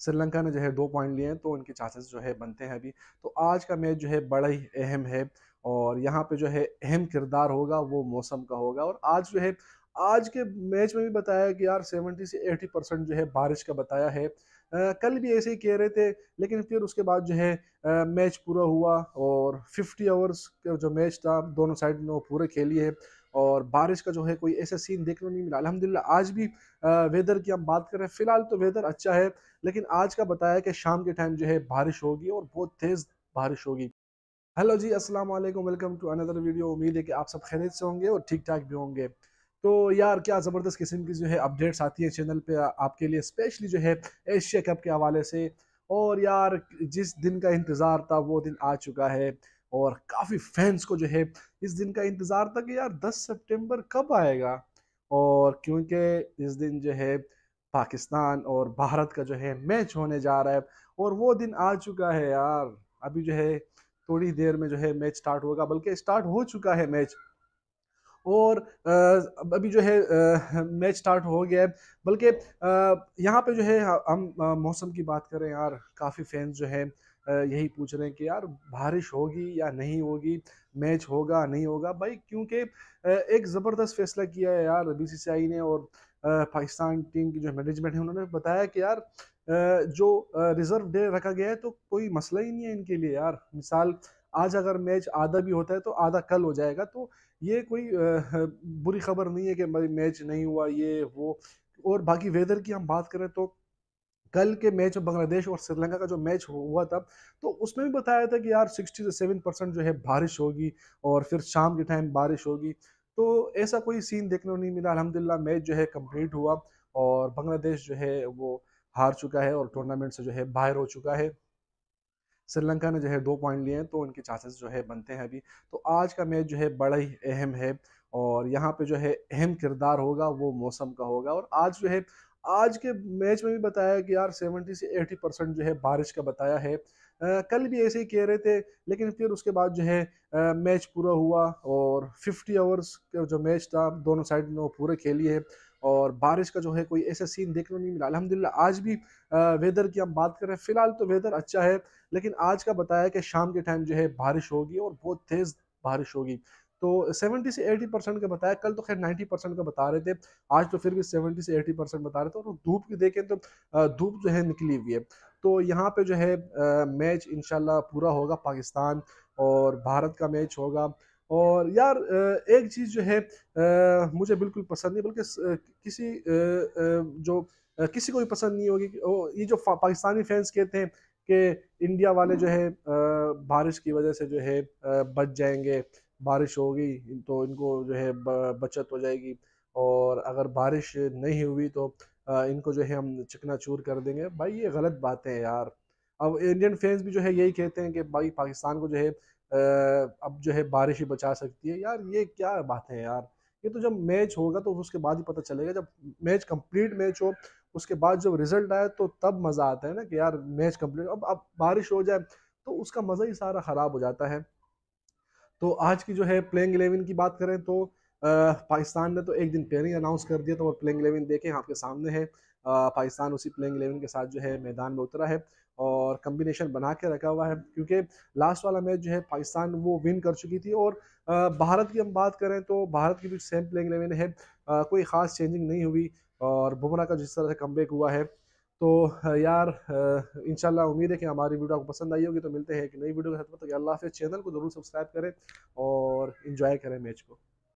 श्रीलंका ने जो है दो पॉइंट लिए हैं तो उनके चांसेस जो है बनते हैं अभी। तो आज का मैच जो है बड़ा ही अहम है और यहाँ पे जो है अहम किरदार होगा, वो मौसम का होगा। और आज जो है, आज के मैच में भी बताया कि यार 70 से एटी परसेंट जो है बारिश का बताया है। कल भी ऐसे ही कह रहे थे, लेकिन फिर उसके बाद जो है मैच पूरा हुआ और 50 आवर्स का जो मैच था, दोनों साइड ने वो पूरे खेली है और बारिश का जो है कोई ऐसा सीन देखने नहीं मिला। अलहमदिल्ला आज भी वेदर की हम बात कर रहे हैं। फ़िलहाल तो वेदर अच्छा है, लेकिन आज का बताया कि शाम के टाइम जो है बारिश होगी और बहुत तेज़ बारिश होगी। हेलो जी, अस्सलाम वालेकुम वेलकम टू अनदर वीडियो उम्मीद है कि आप सब खैरियत से होंगे और ठीक ठाक भी होंगे। तो यार, क्या ज़बरदस्त किस्म की जो है अपडेट्स आती है चैनल पे आपके लिए स्पेशली जो है एशिया कप के हवाले से। और यार, जिस दिन का इंतज़ार था, वो दिन आ चुका है। और काफ़ी फैंस को जो है, इस दिन का इंतज़ार था कि यार 10 सितंबर कब आएगा? और क्योंकि इस दिन जो है पाकिस्तान और भारत का जो है मैच होने जा रहा है। और वो दिन आ चुका है यार। अभी जो है, थोड़ी देर में जो है मैच स्टार्ट होगा, बल्कि स्टार्ट हो चुका है मैच और अभी जो है मैच स्टार्ट हो गया है। बल्कि यहाँ पे जो है हम मौसम की बात करें यार, काफ़ी फैंस जो है यही पूछ रहे हैं कि यार, बारिश होगी या नहीं होगी, मैच होगा, नहीं होगा? भाई, क्योंकि एक ज़बरदस्त फैसला किया है यार बीसीसीआई ने और पाकिस्तान टीम की जो मैनेजमेंट है, उन्होंने बताया कि यार जो रिज़र्व डे रखा गया है तो कोई मसला ही नहीं है इनके लिए यार। मिसाल आज अगर मैच आधा भी होता है तो आधा कल हो जाएगा। तो ये कोई बुरी खबर नहीं है कि मैच नहीं हुआ, ये, वो। और बाकी वेदर की हम बात करें तो कल के मैच में बांग्लादेश और श्रीलंका का जो मैच हुआ था तो उसमें भी बताया था कि यार 60 से 7 परसेंट जो है बारिश होगी और फिर शाम के टाइम बारिश होगी। तो ऐसा कोई सीन देखने को नहीं मिला। अलहमदिल्ला मैच जो है कंप्लीट हुआ और बांग्लादेश जो है वो हार चुका है और टूर्नामेंट से जो है बाहर हो चुका है। श्रीलंका ने जो है दो पॉइंट लिए हैं तो उनके चांसेस जो है बनते हैं अभी। तो आज का मैच जो है बड़ा ही अहम है और यहाँ पे जो है अहम किरदार होगा वो मौसम का होगा। और आज जो है आज के मैच में भी बताया कि यार 70 से 80 परसेंट जो है बारिश का बताया है। आ, कल भी ऐसे ही कह रहे थे लेकिन फिर उसके बाद जो है आ, मैच पूरा हुआ और 50 आवर्स का जो मैच था दोनों साइड ने वो पूरे खेली है और बारिश का जो है कोई ऐसा सीन देखने नहीं मिला। अलहमदिल्ला आज भी वेदर की हम बात कर फ़िलहाल तो वेदर अच्छा है, लेकिन आज का बताया कि शाम के टाइम जो है बारिश होगी और बहुत तेज़ बारिश होगी। तो 70 से 80 परसेंट का बताया, कल तो खैर 90 परसेंट का बता रहे थे, आज तो फिर भी 70 से 80 परसेंट बता रहे थे, और धूप की देखें तो धूप जो है निकली हुई है। तो यहाँ पे जो है मैच इनशाला पूरा होगा पाकिस्तान और भारत का मैच होगा। और यार एक चीज़ जो है मुझे बिल्कुल पसंद नहीं, बल्कि किसी जो किसी को भी पसंद नहीं होगी ये जो पाकिस्तानी फैंस कहते हैं कि इंडिया वाले जो है बारिश की वजह से जो है बच जाएँगे, बारिश होगी तो इनको जो है बचत हो जाएगी। और अगर बारिश नहीं हुई तो इनको जो है, हम चिकना चूर कर देंगे। भाई, ये गलत बातें हैं यार। अब इंडियन फैंस भी जो है, यही कहते हैं कि भाई, पाकिस्तान को जो है अब जो है बारिश ही बचा सकती है। यार, ये क्या बात है यार। ये तो जब मैच होगा तो उसके बाद ही पता चलेगा। जब मैच कंप्लीट मैच हो, उसके बाद जब रिज़ल्ट आए तो तब मज़ा आता है ना कि यार मैच कंप्लीट अब अब बारिश हो जाए तो उसका मज़ा ही सारा ख़राब हो जाता है। तो आज की जो है प्लेइंग एलेवन की बात करें तो पाकिस्तान ने तो एक दिन पहले ही अनाउंस कर दिया तो प्लेइंग एलेवन देखें, आपके सामने है। पाकिस्तान उसी प्लेइंग एलेवन के साथ जो है मैदान में उतरा है और कम्बिनेशन बना के रखा हुआ है, क्योंकि लास्ट वाला मैच जो है पाकिस्तान वो विन कर चुकी थी और भारत की हम बात करें तो भारत की भी सेम प्लेइंग एलेवन है कोई ख़ास चेंजिंग नहीं हुई और बुमराह का जिस तरह से कम हुआ है तो यार इंशाल्लाह उम्मीद है कि हमारी वीडियो आपको पसंद आई होगी तो मिलते हैं एक नई वीडियो के साथ तो अल्लाह हाफिज़ चैनल को ज़रूर सब्सक्राइब करें और इन्जॉय करें मैच को।